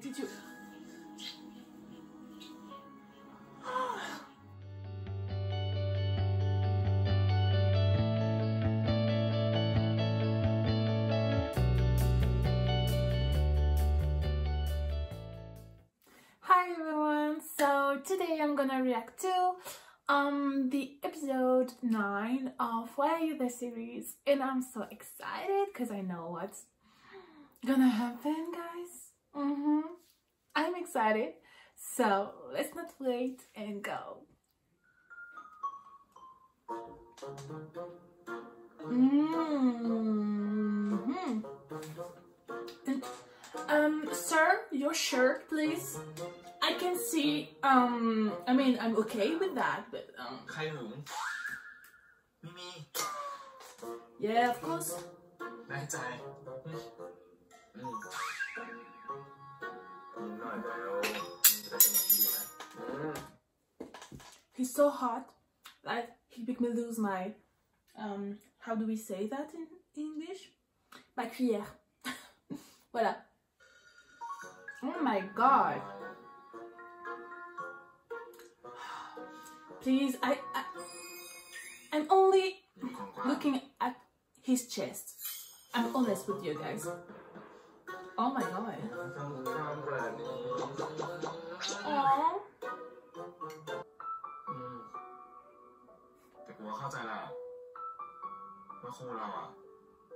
did you? Hi everyone! So today I'm gonna react to um the episode 9 of Why Are You the series and I'm so excited because I know what's gonna happen guys. Mm -hmm. I'm excited. So let's not wait and go. Mm -hmm. Um, sir, your shirt, please. I can see, um, I mean, I'm okay with that, but, um... Mimi. Yeah, of course. Mm. He's so hot, like he make me lose my, um, how do we say that in English? My cuillère. voilà. Oh my god. Please, I, I, I'm only looking at his chest. I'm honest with you guys. Oh my god. ต้องกว้างกว่านี้ Aww. อืมแต่กูว่าเข้าใจแหละว่าคู่เราอะ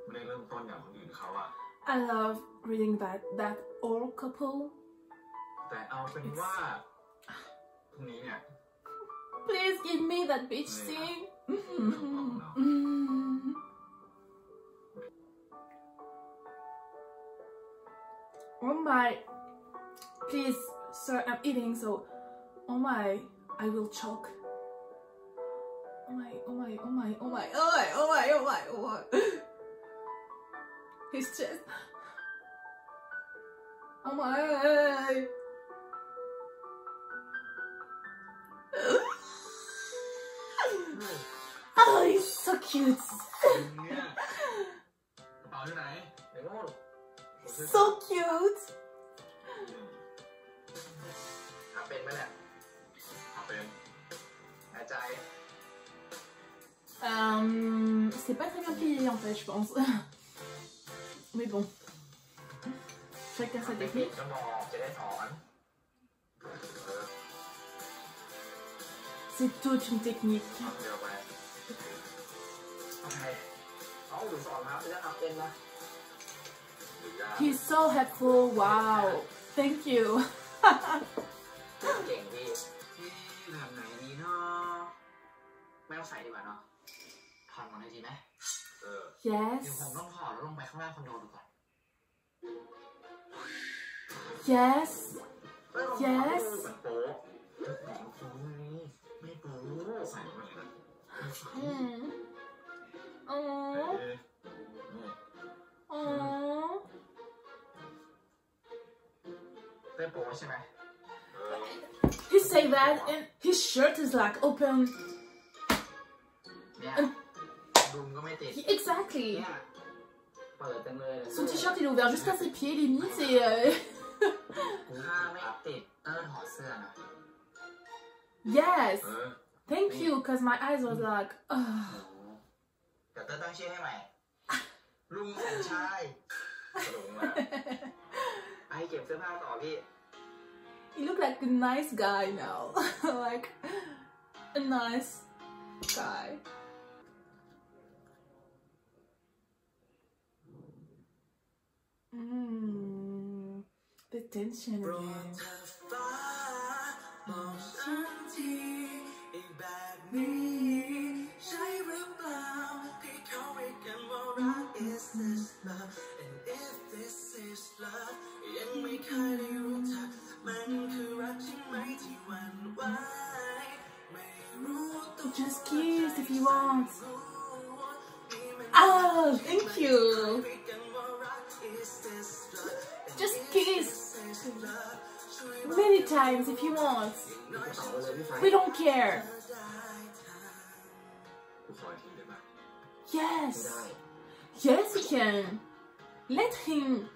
ไม่ได้เริ่มต้นอย่างคนอื่นเขาอะ I love reading that that old couple. แต่เอาเป็นว่าพรุ่งนี้เนี่ย Please give me that beach scene. Oh my. Please, sir, I'm eating, so. Oh my, I will choke. Oh my, oh my, oh my, oh my, oh my, oh my, oh my, oh my. His chest. Oh my. Oh, he's so cute. So cute. ทำเป็นไหมเนี่ยทำเป็นหายใจ Euh, c'est pas très bien plié en fait, je pense. Mais bon. Chacun sa technique. ก็บอกจะได้สอนเออ C'est toute une technique. He's so helpful. Wow. Thank you. เก่งพี่พี่แบบไหนดีเนาะไม่ต้องใส่ดีกว่าเนาะถอดมันให้ดีไหมเออ เดี๋ยว Yes. ผมต้องถอดแล้วลงไปข้างล่างคอนโดดูก่อน Yes. เอ้ย Yes เหมือนโป๊ะแต่งโป๊ไงไม่โป๊ใส่ลงไปเลยนะ Mm. เอ Oh. อ โป๊ใช่ไหมเออ He say that and his shirt is like open. เนี่ยดุมก็ไม่ติด He- exactly. เนี่ยเปิดจังเลย Son t-shirt il est ouvert jusqu'à ses pieds limite et euh, กูถ้าไม่ติดเออถอดเสื้อนะ yes. เออ Thank you, cause my eyes was like, Ugh. เดี๋ยวเต้ยตั้งชื่อให้ใหม่ ลุงสมชายลุงมาไอเก็บเสื้อผ้าต่อพี่ he look like a nice guy now, like a nice guy. Mm, the tension again. ม taste if you want. Oh, thank you. Just kiss many times if you want. We don't care. Yes. Yes, you can. Let him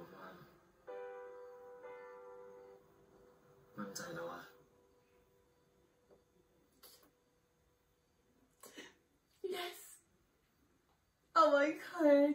มั่นใจแล้วอะ Yes. Oh my god.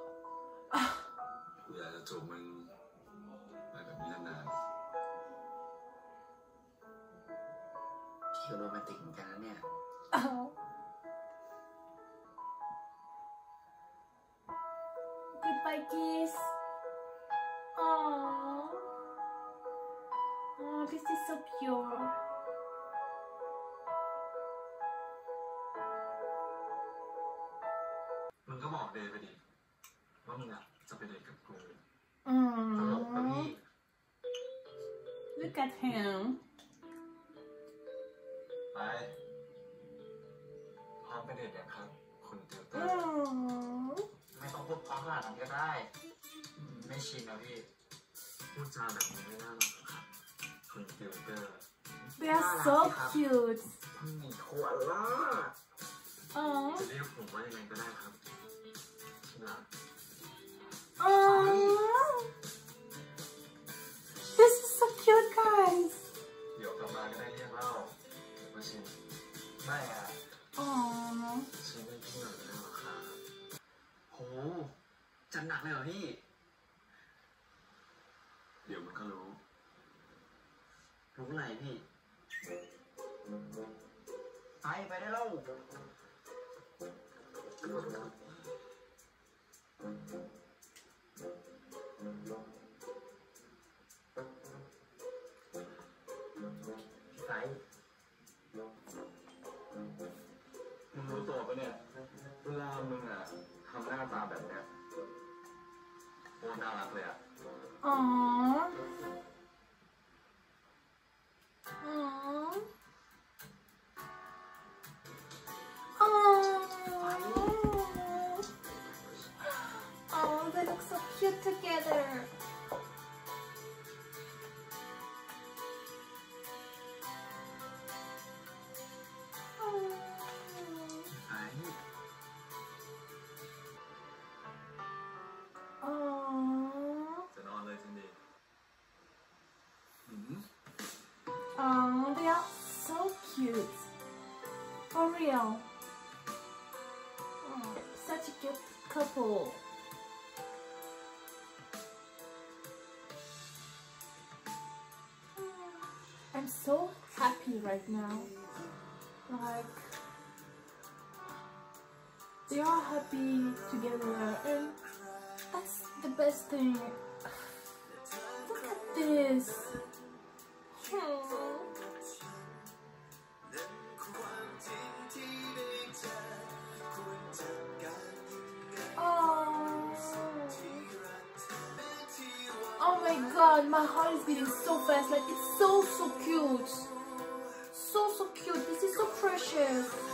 Look at him. ไปพร้อมไปเดทยังครับ คุณติวเตอร์ Oh. ไม่ต้องพูดเพราะขนาดนั้นก็ได้อืมไม่ชินนะพี่ พูดจาแบบนี้ไม่น่าหรอกครับคุณติวเตอร์ They are so cute. อืมขวดละ Oh. จะเรียกผมว่ายังไงก็ได้ครับที่รัก Oh. This is so cute, guys. เดี๋ยวกลับมาก็ได้เรียกเล่าเดี๋ยวมาชิมไม่อะ Oh. ชิมให้พี่หน่อยได้หรอครับโหจัดหนักเลยเหรอพี่ เดี๋ยวมันก็รู้ รู้อะไรพี่ ไปไปได้แล้วะเนี่ย เวลามึงอะทำหน้าตาแบบเนี้ยโคตรน่ารักเลยอะ อ๋อ so happy right now. Like, they are happy together, and that's the best thing. Look at this. my heart is beating so fast like it's so so cute. So so cute. This is so precious.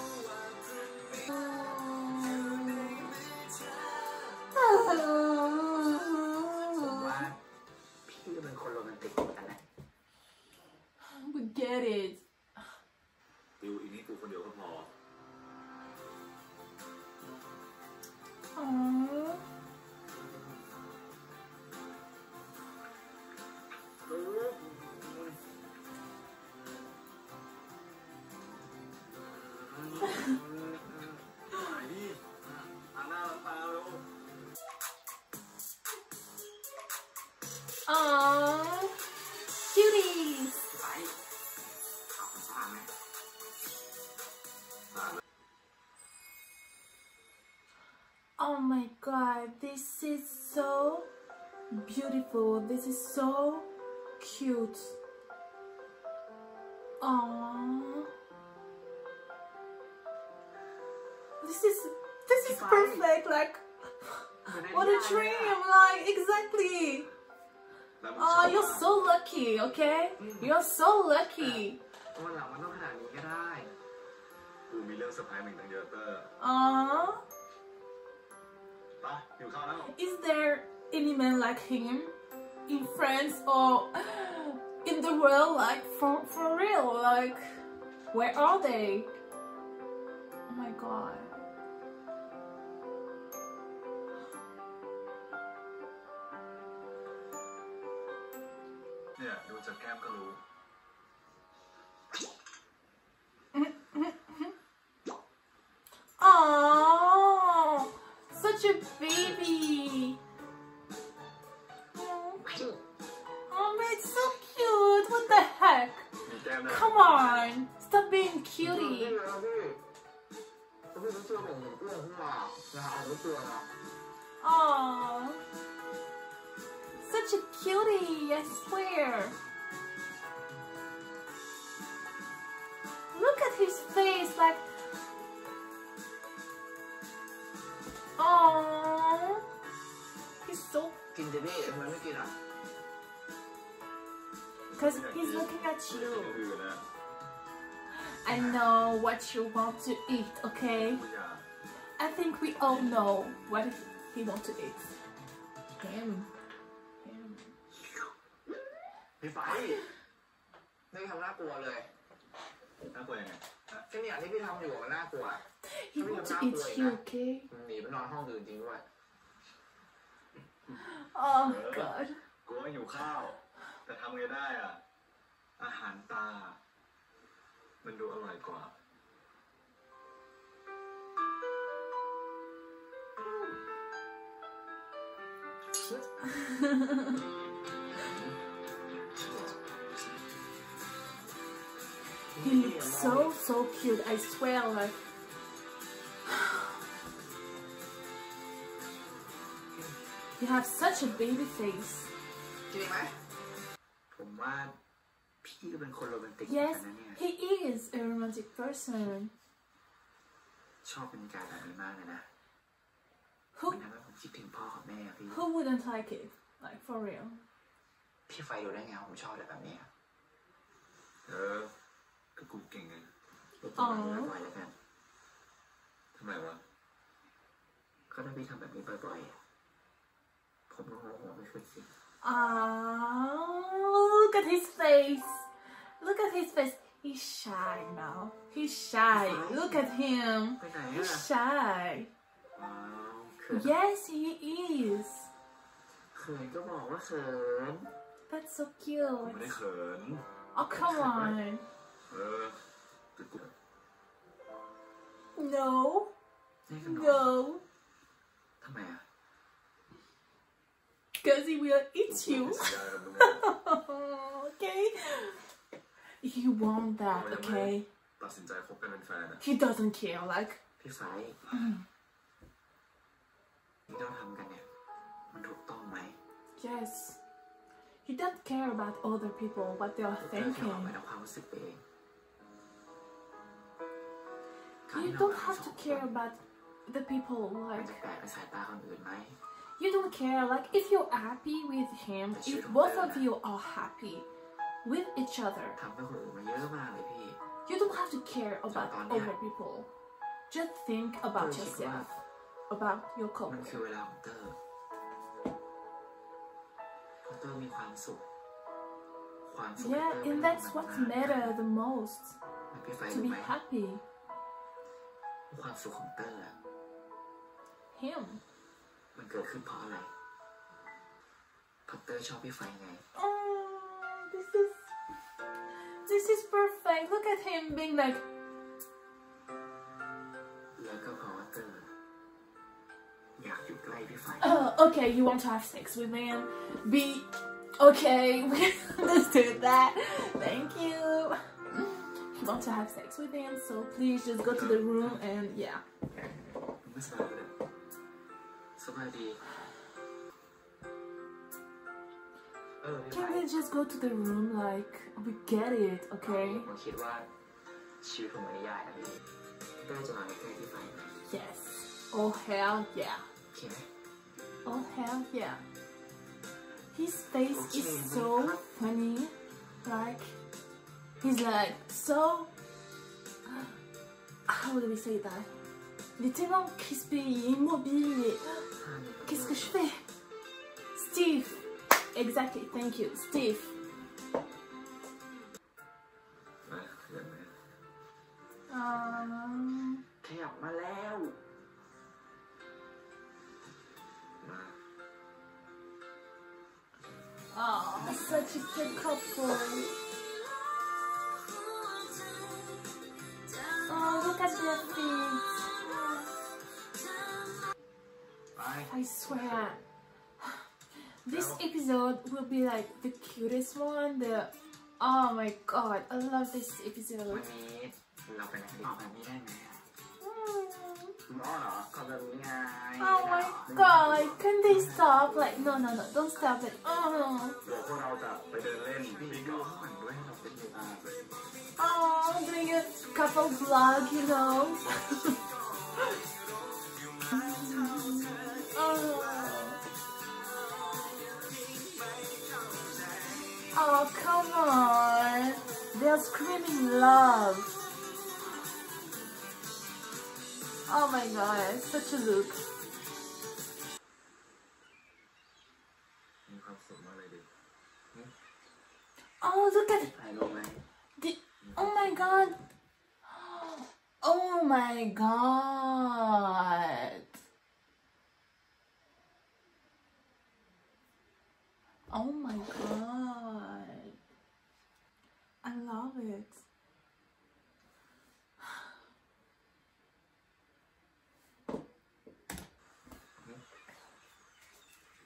Cuties. ไปขับสร้างไหม Oh my god, this is so beautiful. This is so cute. Aww. This is this is perfect. Like what a dream. Like exactly. แล้วมึง Oh, you're so lucky. Okay, you're so lucky. วันหลังมันต้องขนาดนี้ก็ได้ กูมีเรื่องเซอร์ไพรส์มึงตั้งเยอะเตอร์ Aww. ไปอยู่ข้าวแล้ว Is there any man like him in France or in the world? Like for for real? Like where are they? Oh my god. of Camp Galoo. Oh, such a baby. Oh, it's so cute. What the heck? Come on, stop being cutie. Oh, such a cutie, I swear. looking at ไม่ได้กิน you. อื่นนะ I know what you want to eat, okay? กูอยาก I think we all know what he wants to eat. Him. Him. พี่ไฟนี่ทำน่ากลัวเลย น่ากลัวยังไงฮะ ที่เนี่ยที่พี่ทำอยู่มันน่ากลัว He wants to eat you, okay? มันหนีไปนอนห้องอื่นจริงด้วย Oh god. กูว่าอยู่ข้าว แต่ทำไงได้อ่ะ อาหารตา มันดูอร่อยกว่า He looks so so cute, I swear like You have such a baby face. จริงไหม ผมว่า พี่ก็เป็นคนโรแมนติกเหมือน Yes, กันนะเนี่ย he is a romantic person. ชอบบรรยากาศแบบนี้มากเลยนะ Who มันทำให้ผมคิดถึงพ่อกับแม่อะพี่ who wouldn't like it? Like for real. พี่ไฟรู้ได้ไงว่าผมชอบอะไรแบบนี้อะ เออ ก็กูเก่งไง รบกวนพี่บ่อยๆแล้วกัน ทำไมวะ ก็ถ้าพี่ทำแบบนี้บ่อยๆอะผมก็โมโหไม่ขึ้นสิ Oh, look at his face. Look at his face. He's shy now. He's shy. Look at him. ไปไหน He's อะ shy. ว้าวเขิน Yes, he is. เขินก็บอกว่าเขิน That's so ผมไม่ได้ cute. เขิน Oh, come on. เออแต่กู No. นี่ขนม No. ทำไมอะ Because he will eat กู you. สัญญากับมึงไง okay? He want that, okay? He doesn't care, like. yes. He doesn't care about other people, what they are thinking. You don't have to care about the people, like. You don't care, like, if you're happy with him, if both of you are happy, with each other, ทำให้คนอื่นมาเยอะมากเลยพี่ you don't have to care about other people just think เตอ about ร์คิดว่า yourself about your มันคือ couple เวลาของเตอร์เพราะเตอร์มีความสุข ความสุข yeah ที่ and เตอร์ that's ไม่ what ได้ matter the most มันพี่ไฟ to รู้ be ไหม happy ความสุขของเตอร์อะ him มันเกิดขึ้นเพราะอะไรเพราะเตอร์ชอบพี่ไฟไง oh this is this is perfect. Look at him being like. Uh, okay, you want to have sex with him? Be okay. Let's do that. Thank you. You want to have sex with him, so please just go to the room and yeah. Can we just go to the room? Like, we get it, okay? Yes. Oh hell yeah. Oh hell yeah. His face is so funny. Like, he's like so. How do we say that? Il est tellement crispé, il est immobile, et... Qu'est-ce que je fais Steve Exactly, thank you. Steve. episode will be like the cutest one. The oh my god, I love this วัน episode. นี้เราไปไหนดีแบบนี้ได้ไหมอะ Mm. อ๋อเหรอก็แบบนี้ไง Oh my god, can they stop? Like, no, no, no, don't stop it. Oh, เดี๋ยวพวกเราจะไปเดินเล่นมีดูข้างหลังด้วยให้เราเป็นดูอา oh, doing a couple vlog, you know. oh. Come on. They're screaming love. Oh my god, such a look. Oh, look at it. Oh my god. Oh my god. Oh my god. I love it.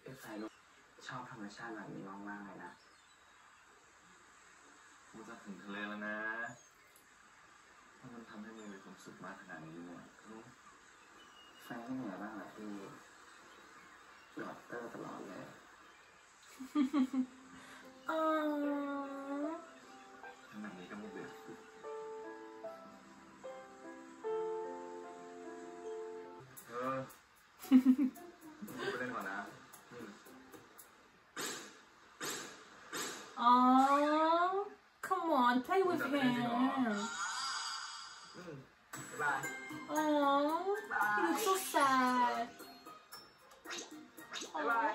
เอ๊ะถ่ายรูปชอบธรรมชาติแบบนี้มากๆเลยนะมึงจะถึงทะเลแล้วนะ ถ้ามันทำให้มึงมีความสุขมากขนาดนี้เนี่ยอืมแฟนที่เหนื่อยบ้างเหรอที่หลอดเตอร์ตลอดเลย Aww. ขนาดนี้ก็ไม่เบื่อเออมึงไปเล่นก่อนนะอืม Aww. Come on, play with him. อืมบ๊ายบาย Aww. You look so sad. บ๊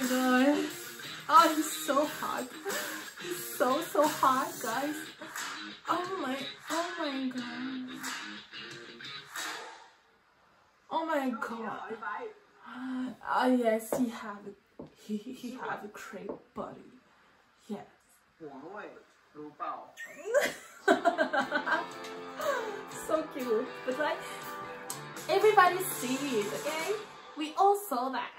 my god. Oh, it's so hot. It's so, so hot, guys. Oh my, oh my god. Oh my god. Ah, uh, yes, he have he, he have a great body. Yes. so cute. But like, everybody see it, okay? We all saw that.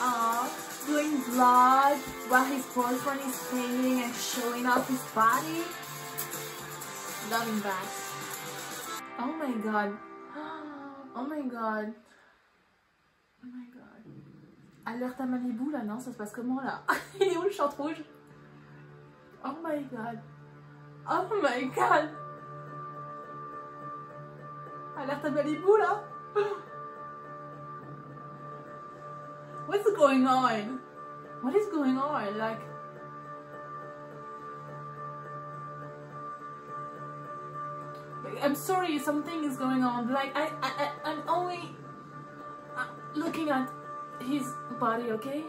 Uh, doing vlog while his boyfriend is painting and showing off his body. Loving that. Oh my god. Oh my god. Oh my god. Alerte à Malibu là, non? Ça se passe comment là? Il est où le chante rouge? Oh my god. Oh my god. Alerte à Malibu là? going on? What is going on? Like, I'm sorry, something is going on. Like, I, I, I am only uh, looking at his body, okay?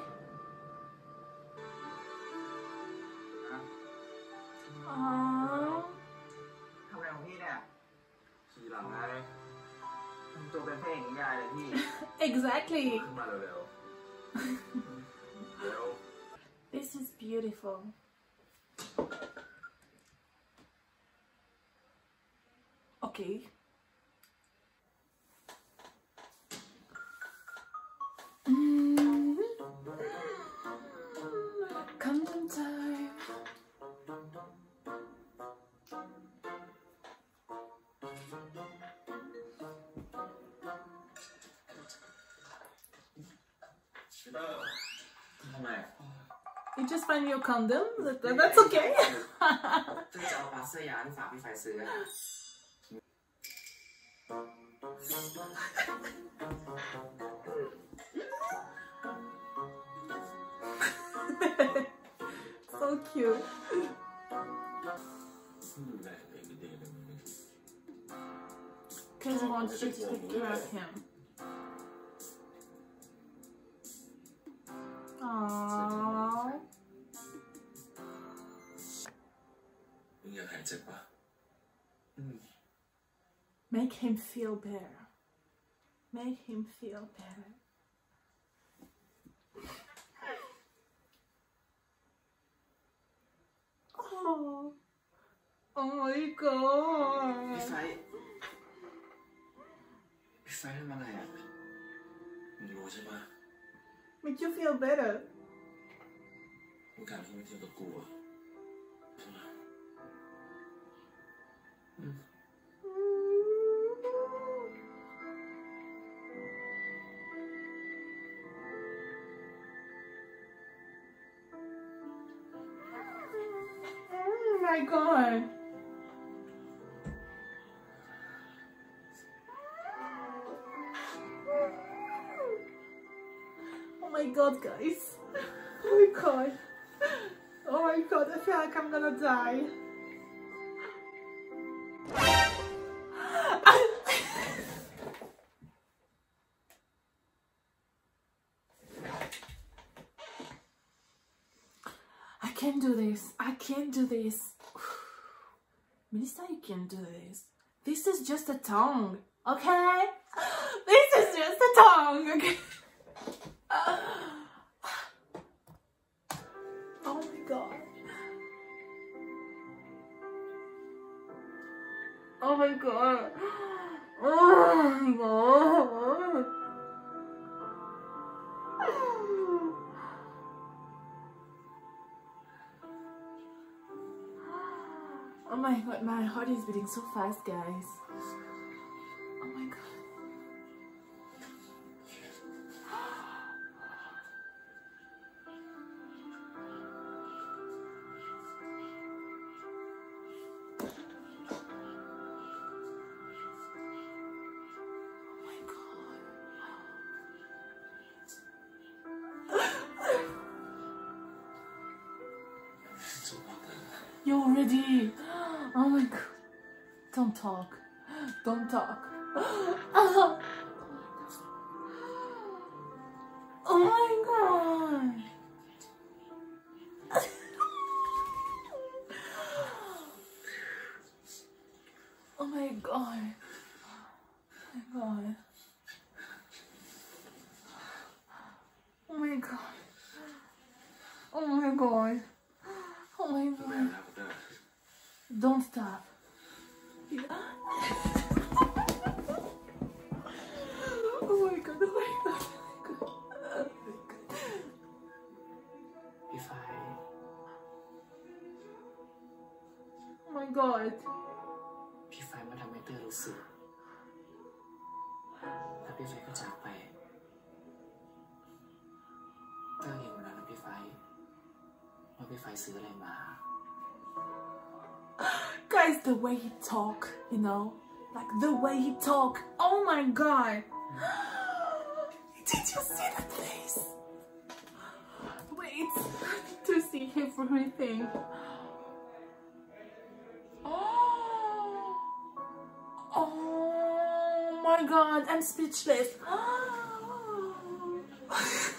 Exactly. This is beautiful. Okay. You just find your condom? That- that- That's okay. เพื่อจะเอาปลาเสื้อยาที่ฝากพี่ไฟซื้ออะ so cute. ดูแลตัวเองดีๆเลย Because he wants you to take care of him. Hmm. Make him feel better. Make him feel better. Oh, oh my god. If I, if I remember, you know what Make you feel better. O cara prometeu da cor. Hum. Oh my god. God, guys. Oh my god. Oh my god, I feel like I'm gonna die. I can't do this. I can't do this. Minister, you can't do this. This is just a tongue, okay? This is just a tongue, okay? My god, my heart is beating so fast, guys. Don't stop. Oh yeah. oh my god, oh my god. If Oh my god. If I met a metal suit. I'd be Tell him, if I... What if I guys the way he talk you know? Like the way he talk. Oh my god. Did you see the face wait. To see everything oh oh my god I'm speechless. wait,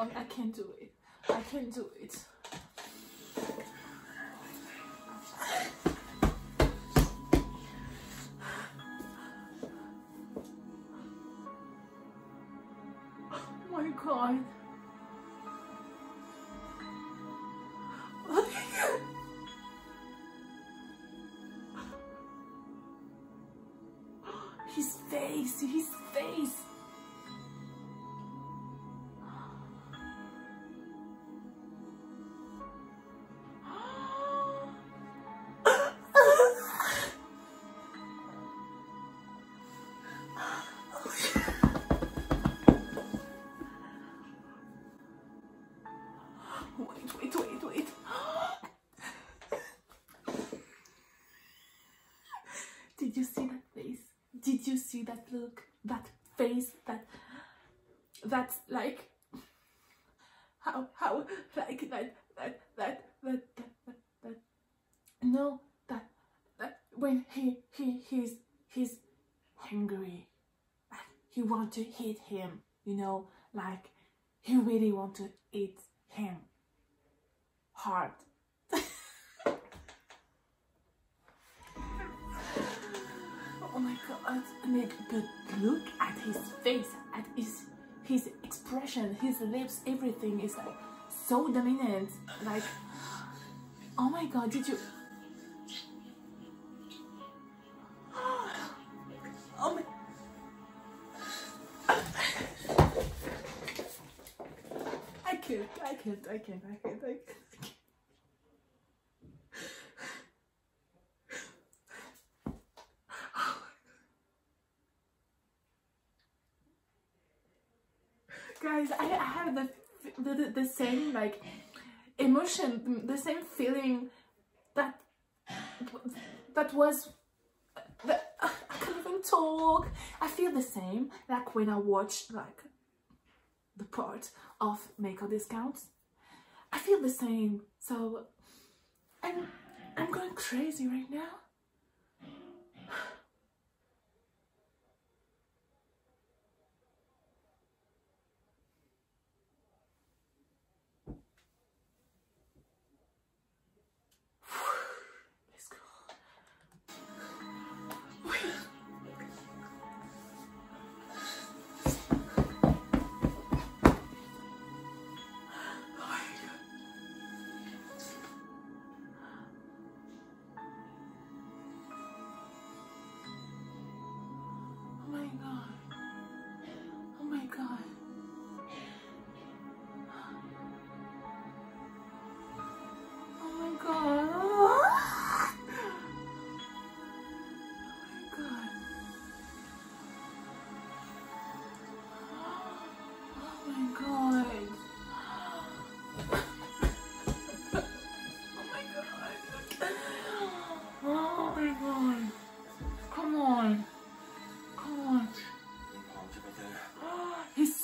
I can't do it. I can't do it. Did you see that face? Did you see that look? That face? That that's like how how like that that that that that, that, that no that that when he he he's he's hungry he want to hit him you know like he really want to everything is like so dominant like oh my god did you oh my I can't, I can't, I can't, I can't, I can't. Guys, I, I have the, the the- the same like emotion, the same feeling that that was that I can't even talk. I feel the same like when I watch like the part of makeup discounts. I feel the same. So I'm I'm going crazy right now.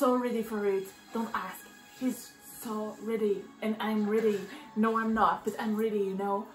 So ready for it. Don't ask. He's so ready. And I'm ready. No, I'm not, but I'm ready, you know?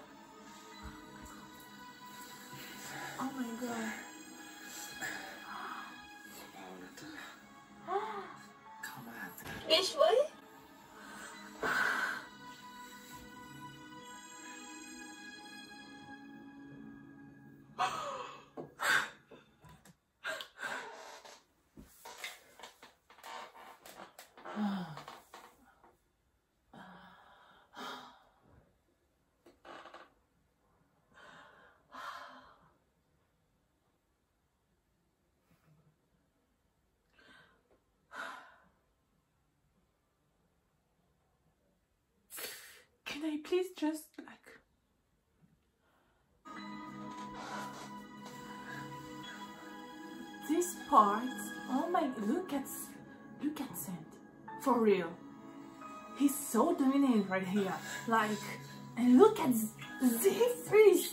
Please just like this part. Oh my! Look at look at Saint for real. He's so dominant right here. Like, and look at this fish.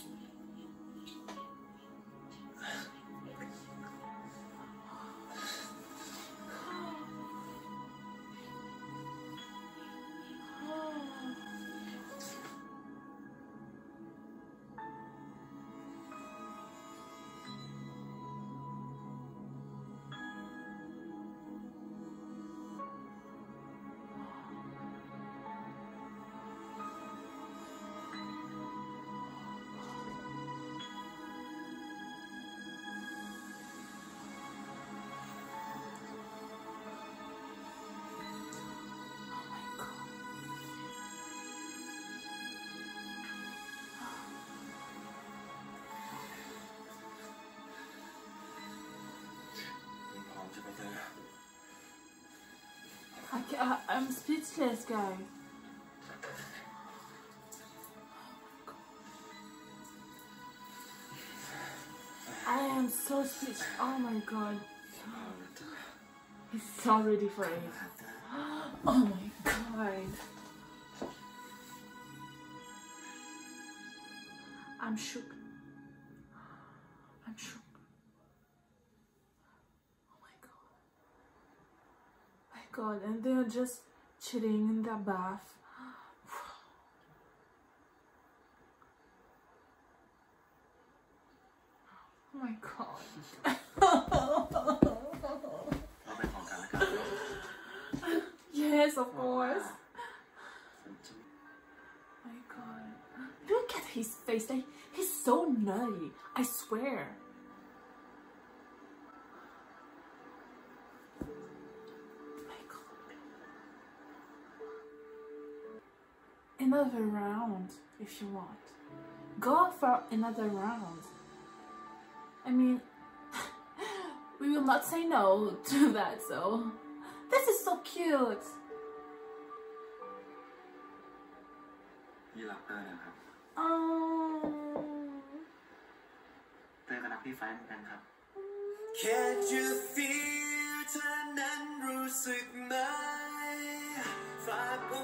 I I, I'm um, speechless, guys. I am so speechless. Oh my god. He's so ready for it. Oh my god. I'm shook. I'm shook. Oh my and they are just chilling in the bath. Oh my God. yes, of course. My God. Look at his face. Like, he's so nutty. I swear. Another round if you want. Go for another round. I mean, we will not say no to that, so. This is so cute. พี่รักเต้ยนะครับ Oh. เต้ยก็รักพี่ไฟเหมือนกันครับ Can't you feel เธอนั้นรู้สึกไหม ฝากเอา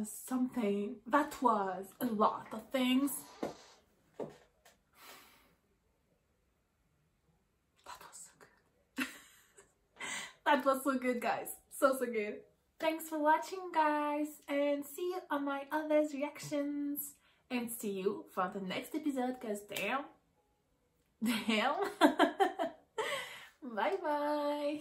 was something. That was a lot of things. That was so good. that was so good, guys. So, so good. Thanks for watching, guys. And see you on my others reactions and see you for the next episode because damn damn bye bye